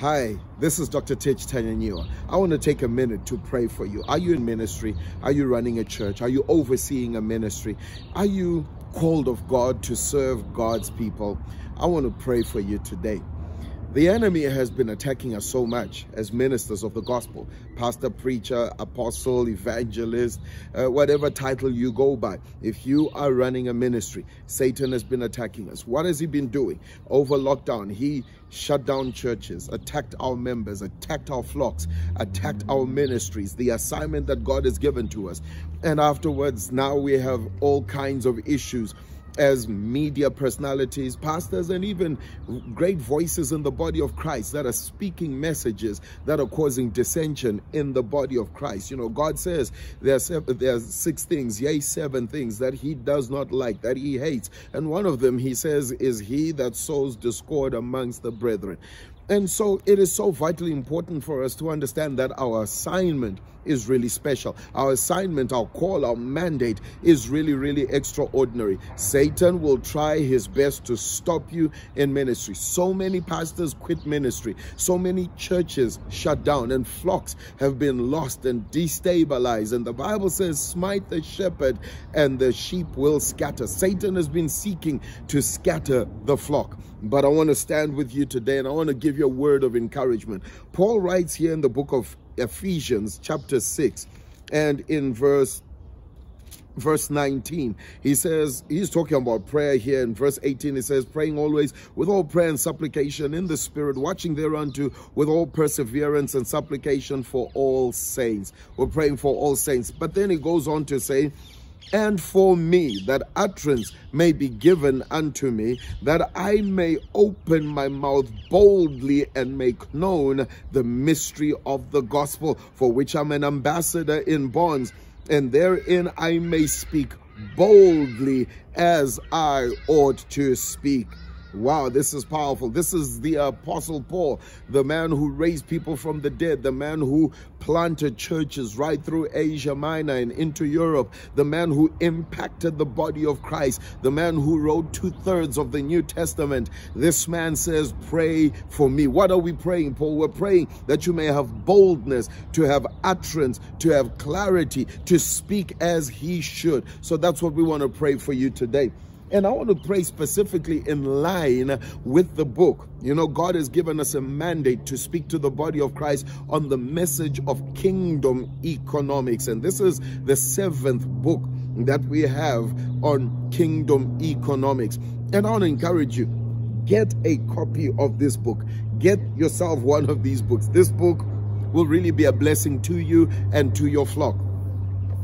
Hi, this is Dr. Tich Tanyanyiwa. I want to take a minute to pray for you. Are you in ministry? Are you running a church? Are you overseeing a ministry? Are you called of God to serve God's people? I want to pray for you today. The enemy has been attacking us so much as ministers of the gospel, pastor, preacher, apostle, evangelist, uh, whatever title you go by. If you are running a ministry, Satan has been attacking us. What has he been doing? Over lockdown, he shut down churches, attacked our members, attacked our flocks, attacked our ministries, the assignment that God has given to us. And afterwards, now we have all kinds of issues as media personalities, pastors, and even great voices in the body of Christ that are speaking messages that are causing dissension in the body of Christ. You know, God says there's there's six things, yea, seven things that He does not like, that He hates, and one of them He says is He that sows discord amongst the brethren. And so it is so vitally important for us to understand that our assignment is really special. Our assignment, our call, our mandate is really, really extraordinary. Satan will try his best to stop you in ministry. So many pastors quit ministry. So many churches shut down and flocks have been lost and destabilized. And the Bible says, smite the shepherd and the sheep will scatter. Satan has been seeking to scatter the flock. But I want to stand with you today and I want to give you a word of encouragement. Paul writes here in the book of Ephesians chapter 6 and in verse verse 19 he says he's talking about prayer here. In verse 18 he says praying always with all prayer and supplication in the spirit watching thereunto with all perseverance and supplication for all saints. We're praying for all saints. But then he goes on to say and for me that utterance may be given unto me, that I may open my mouth boldly and make known the mystery of the gospel, for which I'm an ambassador in bonds, and therein I may speak boldly as I ought to speak. Wow, this is powerful. This is the Apostle Paul, the man who raised people from the dead, the man who planted churches right through Asia Minor and into Europe, the man who impacted the body of Christ, the man who wrote two thirds of the New Testament. This man says, Pray for me. What are we praying, Paul? We're praying that you may have boldness, to have utterance, to have clarity, to speak as he should. So that's what we want to pray for you today. And I want to pray specifically in line with the book. You know, God has given us a mandate to speak to the body of Christ on the message of kingdom economics. And this is the seventh book that we have on kingdom economics. And I want to encourage you get a copy of this book. Get yourself one of these books. This book will really be a blessing to you and to your flock.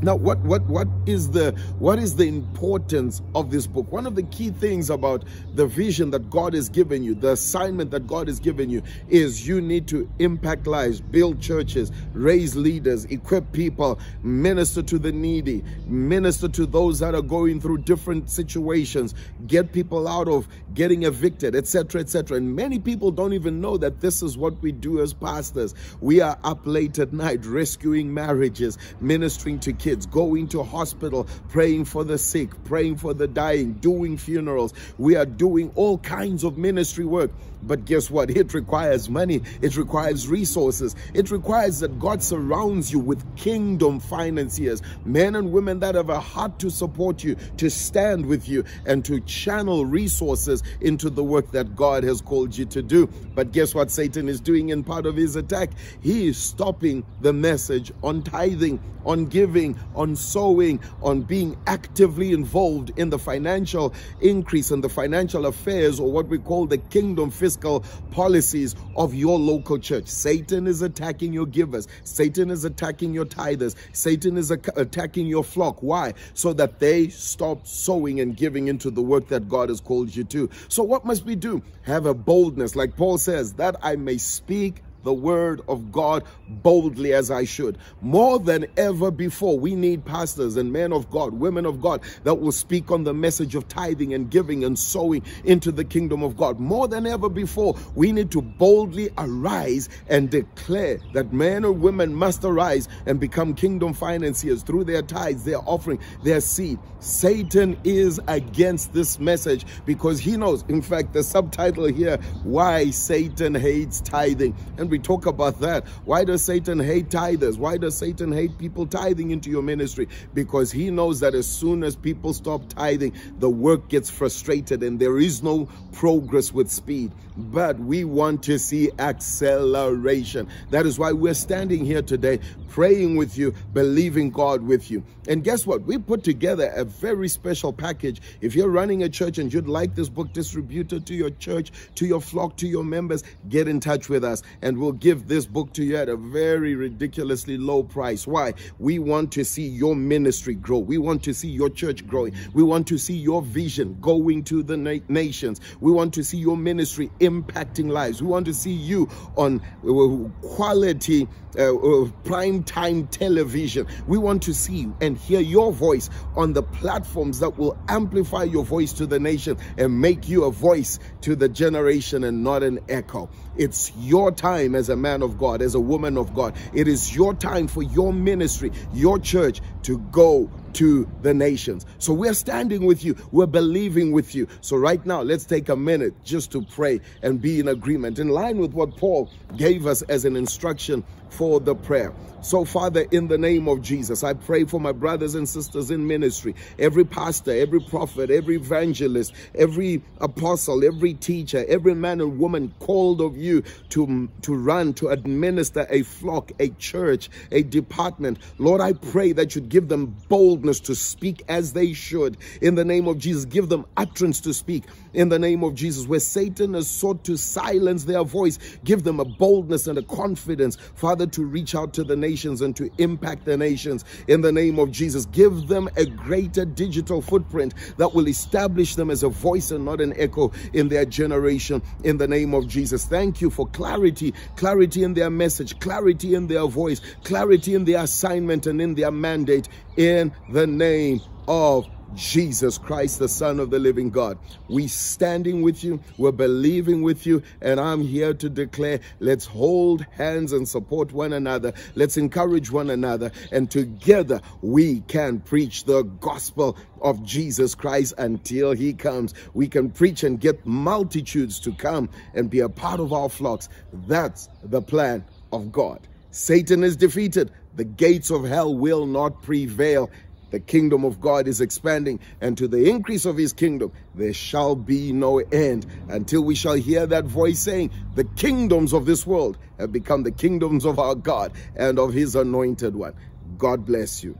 Now, what what what is the what is the importance of this book? One of the key things about the vision that God has given you, the assignment that God has given you, is you need to impact lives, build churches, raise leaders, equip people, minister to the needy, minister to those that are going through different situations, get people out of getting evicted, etc., etc. And many people don't even know that this is what we do as pastors. We are up late at night rescuing marriages, ministering to kids kids, going to hospital, praying for the sick, praying for the dying, doing funerals. We are doing all kinds of ministry work. But guess what? It requires money. It requires resources. It requires that God surrounds you with kingdom financiers, men and women that have a heart to support you, to stand with you, and to channel resources into the work that God has called you to do. But guess what Satan is doing in part of his attack? He is stopping the message on tithing, on giving, on sowing, on being actively involved in the financial increase and the financial affairs or what we call the kingdom fiscal policies of your local church. Satan is attacking your givers. Satan is attacking your tithers. Satan is attacking your flock. Why? So that they stop sowing and giving into the work that God has called you to. So what must we do? Have a boldness, like Paul says, that I may speak the word of God boldly as I should. More than ever before, we need pastors and men of God, women of God that will speak on the message of tithing and giving and sowing into the kingdom of God. More than ever before, we need to boldly arise and declare that men or women must arise and become kingdom financiers through their tithes, their offering, their seed. Satan is against this message because he knows, in fact, the subtitle here, why Satan hates tithing. And we talk about that. Why does Satan hate tithers? Why does Satan hate people tithing into your ministry? Because he knows that as soon as people stop tithing, the work gets frustrated and there is no progress with speed. But we want to see acceleration. That is why we're standing here today, praying with you, believing God with you. And guess what? We put together a very special package. If you're running a church and you'd like this book distributed to your church, to your flock, to your members, get in touch with us and we'll give this book to you at a very ridiculously low price. Why? We want to see your ministry grow. We want to see your church growing. We want to see your vision going to the na nations. We want to see your ministry impacting lives. We want to see you on uh, quality uh, uh, prime time television. We want to see and hear your voice on the platforms that will amplify your voice to the nation and make you a voice to the generation and not an echo. It's your time as a man of God, as a woman of God. It is your time for your ministry, your church to go to the nations. So we're standing with you. We're believing with you. So right now, let's take a minute just to pray and be in agreement in line with what Paul gave us as an instruction for the prayer. So, Father, in the name of Jesus, I pray for my brothers and sisters in ministry, every pastor, every prophet, every evangelist, every apostle, every teacher, every man and woman called of you to, to run, to administer a flock, a church, a department. Lord, I pray that you give them boldness to speak as they should. In the name of Jesus, give them utterance to speak. In the name of Jesus, where Satan has sought to silence their voice, give them a boldness and a confidence, Father, to reach out to the nations and to impact the nations in the name of Jesus. Give them a greater digital footprint that will establish them as a voice and not an echo in their generation in the name of Jesus. Thank you for clarity, clarity in their message, clarity in their voice, clarity in their assignment and in their mandate in the name of Jesus Christ, the Son of the living God. We standing with you, we're believing with you, and I'm here to declare, let's hold hands and support one another. Let's encourage one another, and together we can preach the gospel of Jesus Christ until he comes. We can preach and get multitudes to come and be a part of our flocks. That's the plan of God. Satan is defeated. The gates of hell will not prevail the kingdom of God is expanding, and to the increase of his kingdom there shall be no end until we shall hear that voice saying, The kingdoms of this world have become the kingdoms of our God and of his anointed one. God bless you.